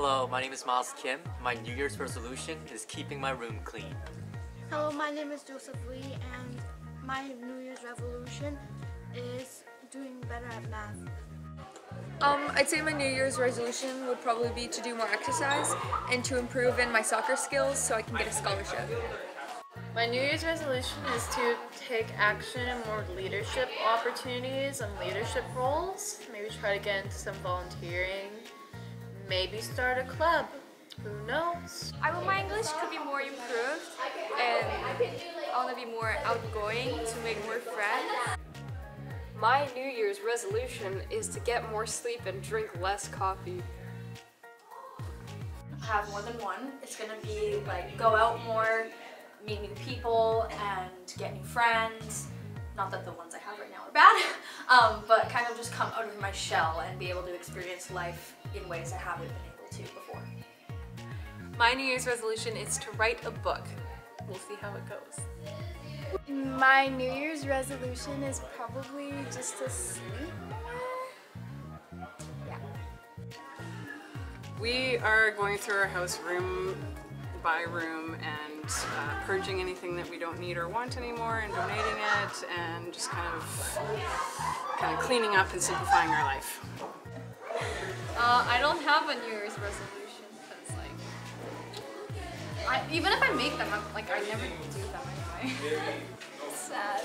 Hello, my name is Miles Kim. My New Year's resolution is keeping my room clean. Hello, my name is Joseph Lee, and my New Year's resolution is doing better at math. Um, I'd say my New Year's resolution would probably be to do more exercise and to improve in my soccer skills so I can get a scholarship. My New Year's resolution is to take action in more leadership opportunities and leadership roles. Maybe try to get into some volunteering. Maybe start a club. Who knows? I want my English could be more improved and I want to be more outgoing to make more friends. My New Year's resolution is to get more sleep and drink less coffee. I have more than one. It's gonna be like go out more, meet new people, and get new friends. Not that the ones I have right now are bad, um, but kind of just come out of my shell and be able to experience life in ways I haven't been able to before. My New Year's resolution is to write a book. We'll see how it goes. My New Year's resolution is probably just to sleep. Yeah. We are going through our house room by room and uh, purging anything that we don't need or want anymore and donating it and just kind of kind of cleaning up and simplifying our life. Uh, I don't have a New Year's resolution because like, I, even if I make them, I'm, like I never do them anyway. Sad.